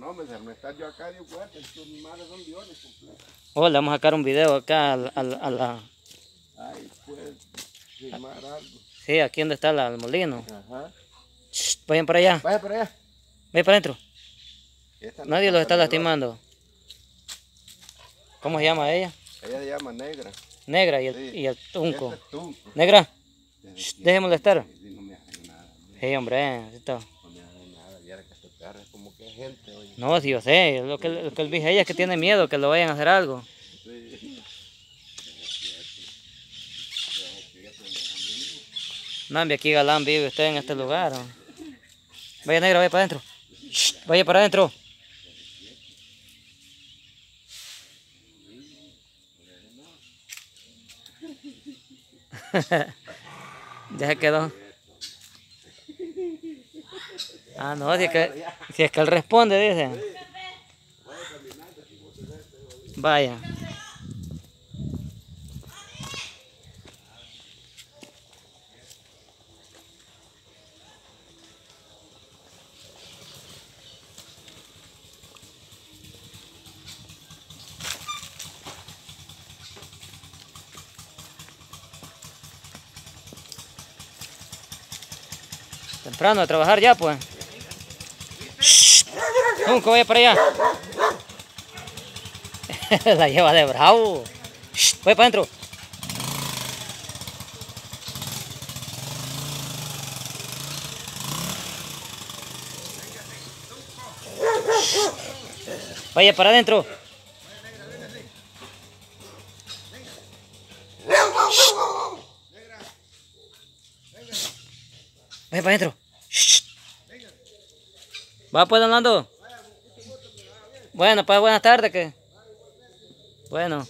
No, me está yo acá de vuelta, estos mares son leones completos. Oh, le vamos a sacar un video acá al- al- a, la... Ay, pues, filmar algo. Sí, aquí donde está la- el molino. Ajá. Shh, vayan para allá. Vaya para allá. Vayan para adentro. No Nadie los está lastimando. ¿Cómo se llama ella? Ella se llama negra. Negra y el, Sí. y el tunco. Este es tunco. Negra, Desde shh, aquí. deje molestar. Sí, no me hace nada. Sí, hombre, así está. No me hace nada. Viera que este perro es como que gente, oye. No, sí, yo sé. es Lo que, lo que él dice ella es que tiene miedo que lo vayan a hacer algo. Sí. Hombre, aquí Galán vive usted en este lugar. Vaya negra, vaya para adentro. Shh, Vaya para adentro. ya se quedó. Ah, no, si es que, si es que él responde, dice. Vaya. Temprano a trabajar ya, pues. Shh. Nunca vaya para allá. La lleva de bravo. Shh. Voy para adentro. Vaya para adentro. Vaya para adentro. Va pues, don Lando. Bueno, pues buenas tardes. que Bueno.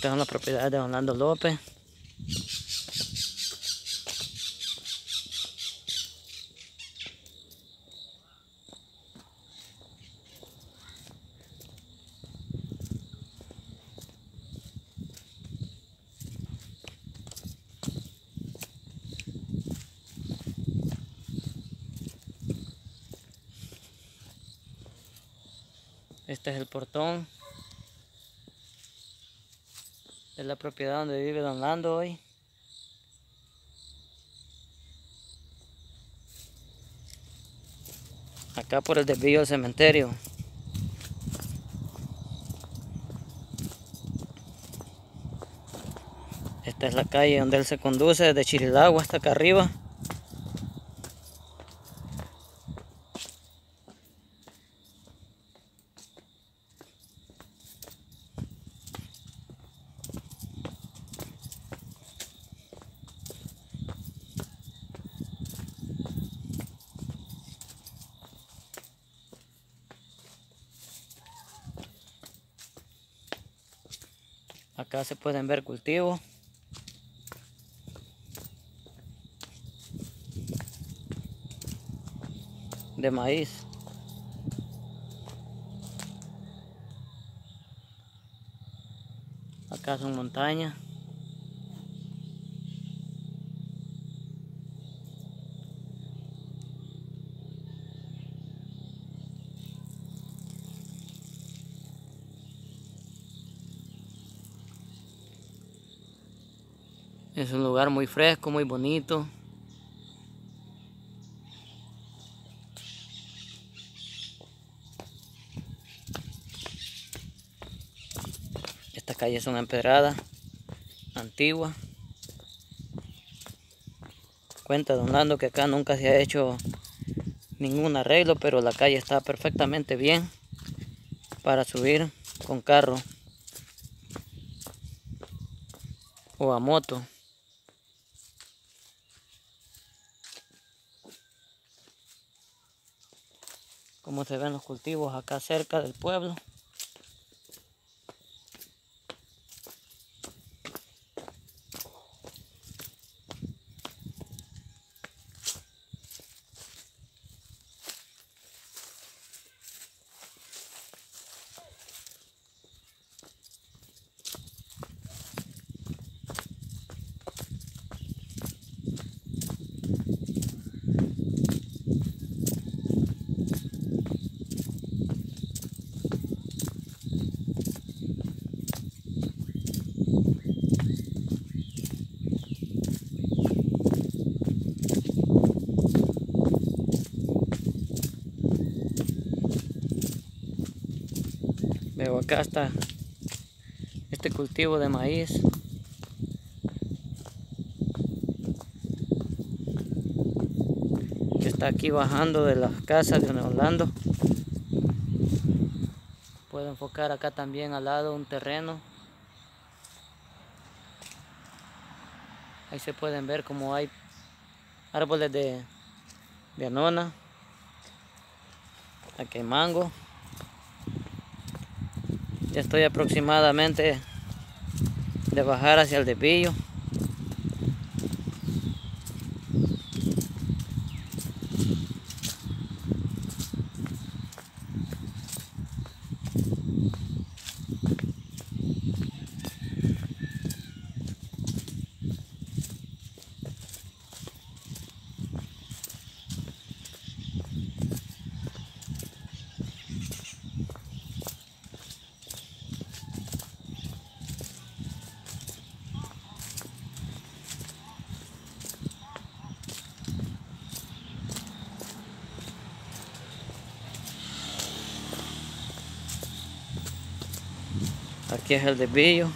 Estas son las propiedades de don Lando López. Este es el portón de la propiedad donde vive Don Lando hoy. Acá por el desvío del cementerio. Esta es la calle donde él se conduce desde Chirilagua hasta acá arriba. Acá se pueden ver cultivos. De maíz. Acá son montañas. Es un lugar muy fresco, muy bonito. Esta calle es una empedrada antigua. Cuenta don Lando que acá nunca se ha hecho ningún arreglo, pero la calle está perfectamente bien para subir con carro o a moto. Como se ven los cultivos acá cerca del pueblo. Acá está este cultivo de maíz. Que está aquí bajando de las casas de Orlando. Puedo enfocar acá también al lado un terreno. Ahí se pueden ver como hay árboles de, de anona. Aquí hay mango. Estoy aproximadamente de bajar hacia el desvío. Aquí es el desvío.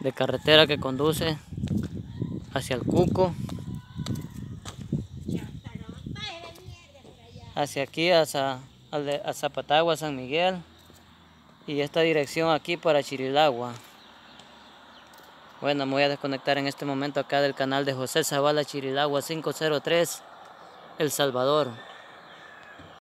De carretera que conduce hacia el Cuco. Hacia aquí, hacia, a Zapatagua, San Miguel. Y esta dirección aquí para Chirilagua. Bueno, me voy a desconectar en este momento acá del canal de José Zavala Chirilagua 503, El Salvador.